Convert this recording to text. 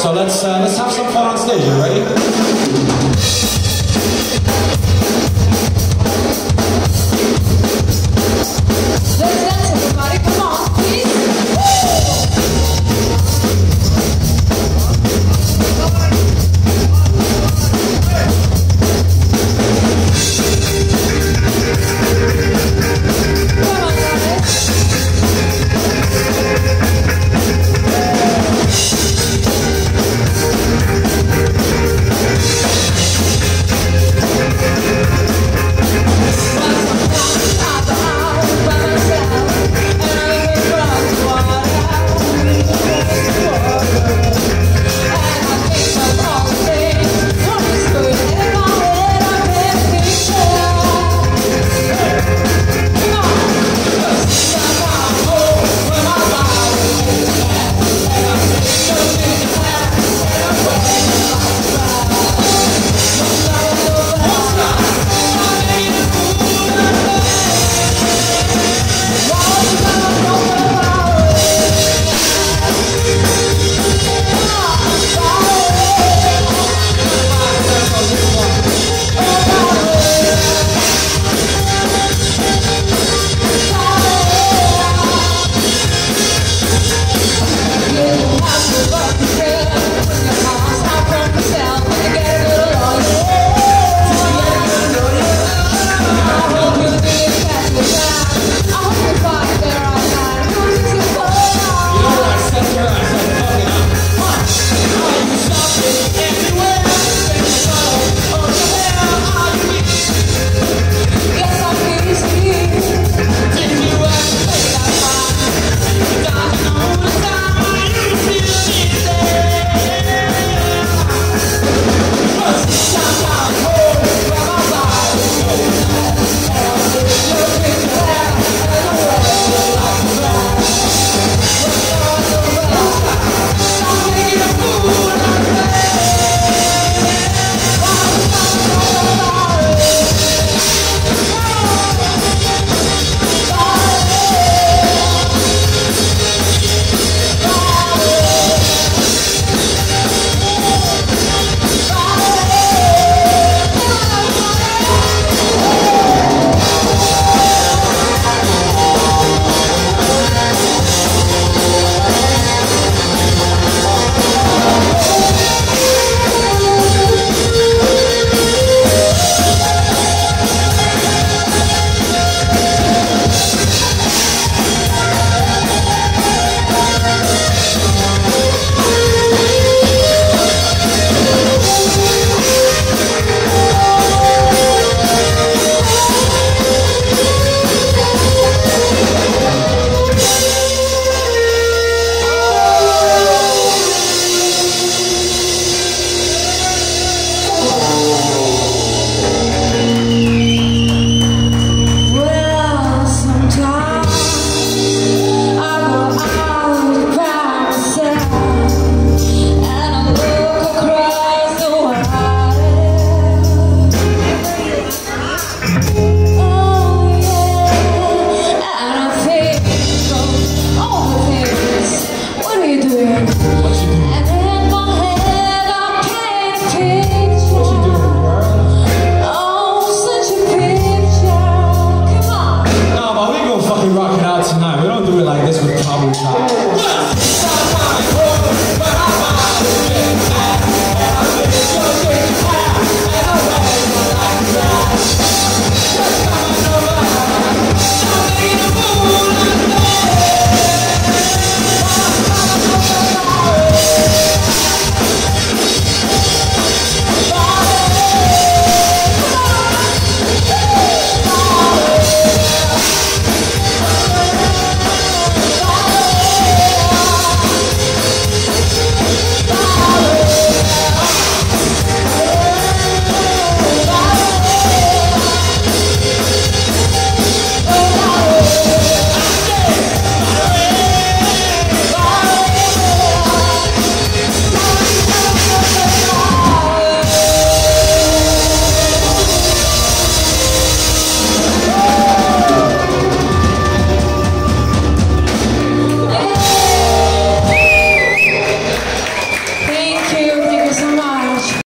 So let's uh, let's have some fun on stage. You ready? Let's dance, everybody. Come on. Holy Child.